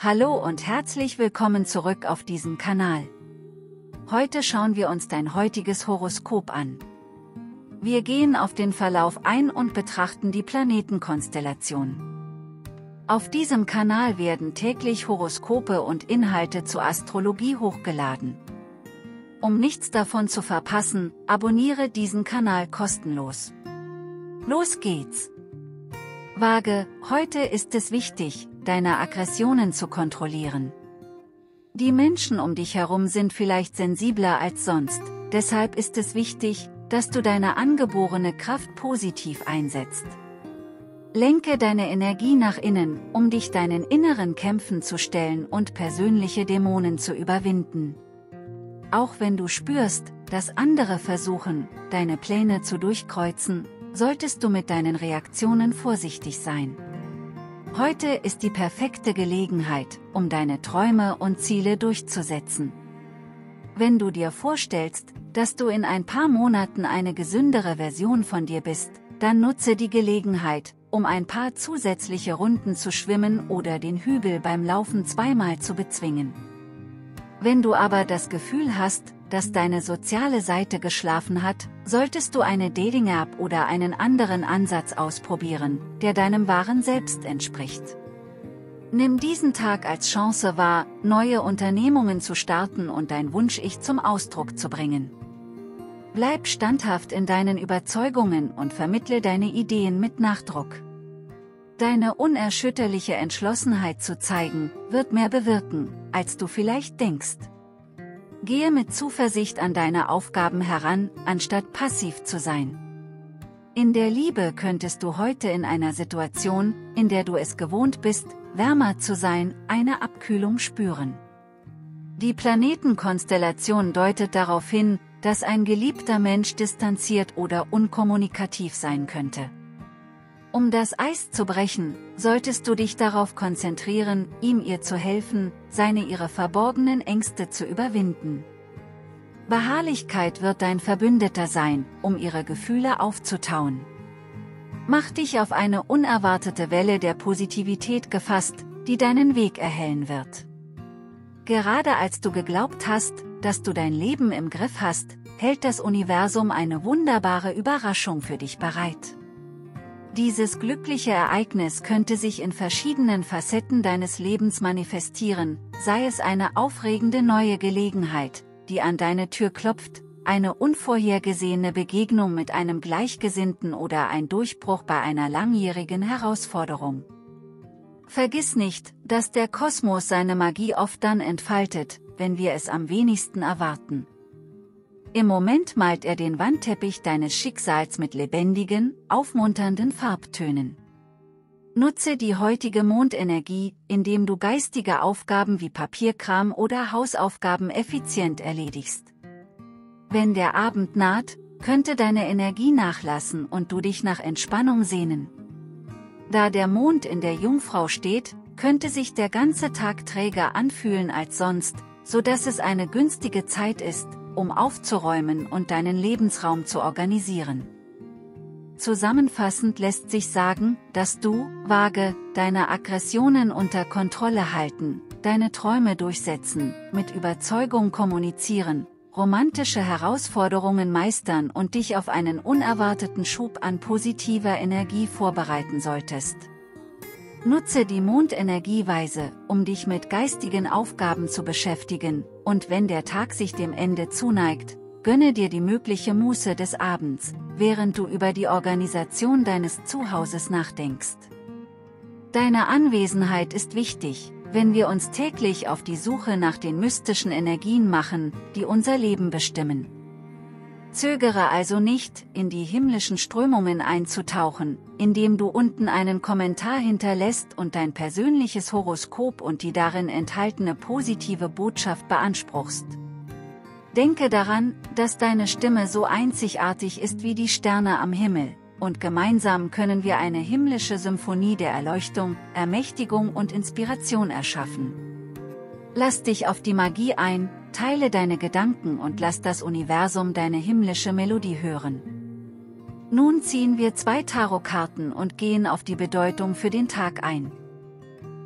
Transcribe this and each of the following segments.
Hallo und herzlich willkommen zurück auf diesem Kanal. Heute schauen wir uns dein heutiges Horoskop an. Wir gehen auf den Verlauf ein und betrachten die Planetenkonstellation. Auf diesem Kanal werden täglich Horoskope und Inhalte zur Astrologie hochgeladen. Um nichts davon zu verpassen, abonniere diesen Kanal kostenlos. Los geht's! Waage, heute ist es wichtig, deine Aggressionen zu kontrollieren. Die Menschen um dich herum sind vielleicht sensibler als sonst, deshalb ist es wichtig, dass du deine angeborene Kraft positiv einsetzt. Lenke deine Energie nach innen, um dich deinen inneren Kämpfen zu stellen und persönliche Dämonen zu überwinden. Auch wenn du spürst, dass andere versuchen, deine Pläne zu durchkreuzen, solltest du mit deinen Reaktionen vorsichtig sein. Heute ist die perfekte Gelegenheit, um deine Träume und Ziele durchzusetzen. Wenn du dir vorstellst, dass du in ein paar Monaten eine gesündere Version von dir bist, dann nutze die Gelegenheit, um ein paar zusätzliche Runden zu schwimmen oder den Hügel beim Laufen zweimal zu bezwingen. Wenn du aber das Gefühl hast, dass deine soziale Seite geschlafen hat, solltest du eine Dating-App oder einen anderen Ansatz ausprobieren, der deinem wahren Selbst entspricht. Nimm diesen Tag als Chance wahr, neue Unternehmungen zu starten und dein Wunsch-Ich zum Ausdruck zu bringen. Bleib standhaft in deinen Überzeugungen und vermittle deine Ideen mit Nachdruck. Deine unerschütterliche Entschlossenheit zu zeigen, wird mehr bewirken, als du vielleicht denkst. Gehe mit Zuversicht an deine Aufgaben heran, anstatt passiv zu sein. In der Liebe könntest du heute in einer Situation, in der du es gewohnt bist, wärmer zu sein, eine Abkühlung spüren. Die Planetenkonstellation deutet darauf hin, dass ein geliebter Mensch distanziert oder unkommunikativ sein könnte. Um das Eis zu brechen, solltest du dich darauf konzentrieren, ihm ihr zu helfen, seine ihre verborgenen Ängste zu überwinden. Beharrlichkeit wird dein Verbündeter sein, um ihre Gefühle aufzutauen. Mach dich auf eine unerwartete Welle der Positivität gefasst, die deinen Weg erhellen wird. Gerade als du geglaubt hast, dass du dein Leben im Griff hast, hält das Universum eine wunderbare Überraschung für dich bereit. Dieses glückliche Ereignis könnte sich in verschiedenen Facetten deines Lebens manifestieren, sei es eine aufregende neue Gelegenheit, die an deine Tür klopft, eine unvorhergesehene Begegnung mit einem Gleichgesinnten oder ein Durchbruch bei einer langjährigen Herausforderung. Vergiss nicht, dass der Kosmos seine Magie oft dann entfaltet, wenn wir es am wenigsten erwarten. Im Moment malt er den Wandteppich deines Schicksals mit lebendigen, aufmunternden Farbtönen. Nutze die heutige Mondenergie, indem du geistige Aufgaben wie Papierkram oder Hausaufgaben effizient erledigst. Wenn der Abend naht, könnte deine Energie nachlassen und du dich nach Entspannung sehnen. Da der Mond in der Jungfrau steht, könnte sich der ganze Tag träger anfühlen als sonst, so dass es eine günstige Zeit ist, um aufzuräumen und deinen Lebensraum zu organisieren. Zusammenfassend lässt sich sagen, dass du, vage, deine Aggressionen unter Kontrolle halten, deine Träume durchsetzen, mit Überzeugung kommunizieren, romantische Herausforderungen meistern und dich auf einen unerwarteten Schub an positiver Energie vorbereiten solltest. Nutze die Mondenergieweise, um dich mit geistigen Aufgaben zu beschäftigen, und wenn der Tag sich dem Ende zuneigt, gönne dir die mögliche Muße des Abends, während du über die Organisation deines Zuhauses nachdenkst. Deine Anwesenheit ist wichtig, wenn wir uns täglich auf die Suche nach den mystischen Energien machen, die unser Leben bestimmen. Zögere also nicht, in die himmlischen Strömungen einzutauchen, indem du unten einen Kommentar hinterlässt und dein persönliches Horoskop und die darin enthaltene positive Botschaft beanspruchst. Denke daran, dass deine Stimme so einzigartig ist wie die Sterne am Himmel, und gemeinsam können wir eine himmlische Symphonie der Erleuchtung, Ermächtigung und Inspiration erschaffen. Lass dich auf die Magie ein, teile deine Gedanken und lass das Universum deine himmlische Melodie hören. Nun ziehen wir zwei Tarotkarten und gehen auf die Bedeutung für den Tag ein.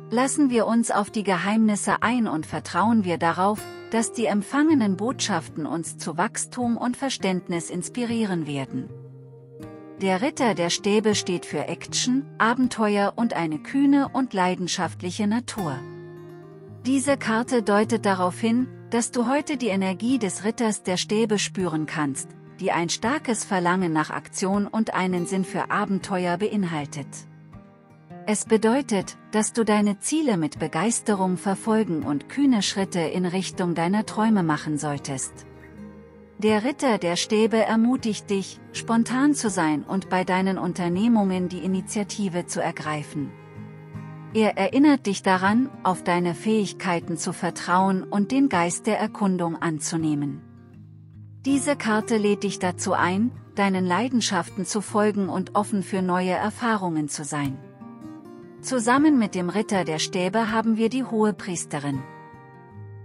Lassen wir uns auf die Geheimnisse ein und vertrauen wir darauf, dass die empfangenen Botschaften uns zu Wachstum und Verständnis inspirieren werden. Der Ritter der Stäbe steht für Action, Abenteuer und eine kühne und leidenschaftliche Natur. Diese Karte deutet darauf hin, dass du heute die Energie des Ritters der Stäbe spüren kannst, die ein starkes Verlangen nach Aktion und einen Sinn für Abenteuer beinhaltet. Es bedeutet, dass du deine Ziele mit Begeisterung verfolgen und kühne Schritte in Richtung deiner Träume machen solltest. Der Ritter der Stäbe ermutigt dich, spontan zu sein und bei deinen Unternehmungen die Initiative zu ergreifen. Er erinnert dich daran, auf deine Fähigkeiten zu vertrauen und den Geist der Erkundung anzunehmen. Diese Karte lädt dich dazu ein, deinen Leidenschaften zu folgen und offen für neue Erfahrungen zu sein. Zusammen mit dem Ritter der Stäbe haben wir die Hohe Priesterin.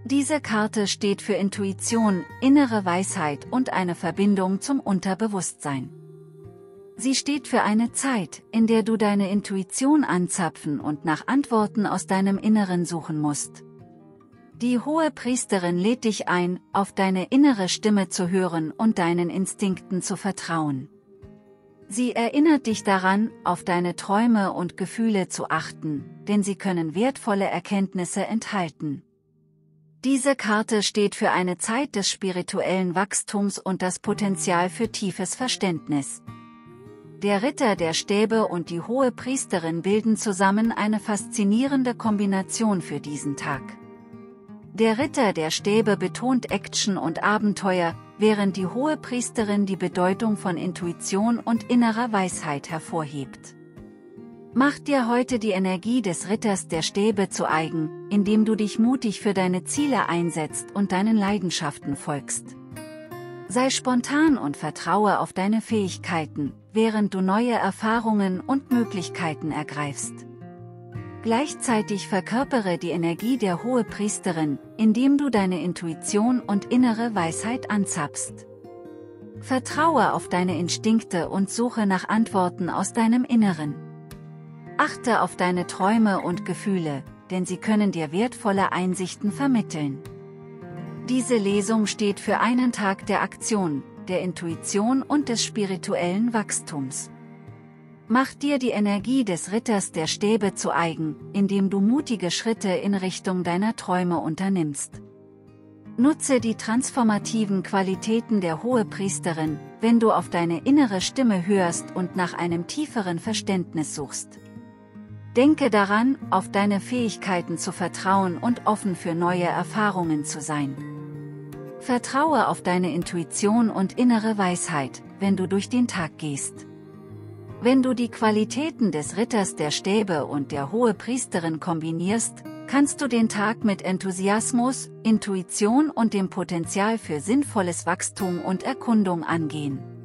Diese Karte steht für Intuition, innere Weisheit und eine Verbindung zum Unterbewusstsein. Sie steht für eine Zeit, in der du deine Intuition anzapfen und nach Antworten aus deinem Inneren suchen musst. Die hohe Priesterin lädt dich ein, auf deine innere Stimme zu hören und deinen Instinkten zu vertrauen. Sie erinnert dich daran, auf deine Träume und Gefühle zu achten, denn sie können wertvolle Erkenntnisse enthalten. Diese Karte steht für eine Zeit des spirituellen Wachstums und das Potenzial für tiefes Verständnis. Der Ritter der Stäbe und die hohe Priesterin bilden zusammen eine faszinierende Kombination für diesen Tag. Der Ritter der Stäbe betont Action und Abenteuer, während die hohe Priesterin die Bedeutung von Intuition und innerer Weisheit hervorhebt. Mach dir heute die Energie des Ritters der Stäbe zu eigen, indem du dich mutig für deine Ziele einsetzt und deinen Leidenschaften folgst. Sei spontan und vertraue auf deine Fähigkeiten, während du neue Erfahrungen und Möglichkeiten ergreifst. Gleichzeitig verkörpere die Energie der Hohepriesterin, indem du deine Intuition und innere Weisheit anzapfst. Vertraue auf deine Instinkte und suche nach Antworten aus deinem Inneren. Achte auf deine Träume und Gefühle, denn sie können dir wertvolle Einsichten vermitteln. Diese Lesung steht für einen Tag der Aktion, der Intuition und des spirituellen Wachstums. Mach dir die Energie des Ritters der Stäbe zu eigen, indem du mutige Schritte in Richtung deiner Träume unternimmst. Nutze die transformativen Qualitäten der Hohepriesterin, wenn du auf deine innere Stimme hörst und nach einem tieferen Verständnis suchst. Denke daran, auf deine Fähigkeiten zu vertrauen und offen für neue Erfahrungen zu sein. Vertraue auf deine Intuition und innere Weisheit, wenn du durch den Tag gehst. Wenn du die Qualitäten des Ritters der Stäbe und der Hohepriesterin kombinierst, kannst du den Tag mit Enthusiasmus, Intuition und dem Potenzial für sinnvolles Wachstum und Erkundung angehen.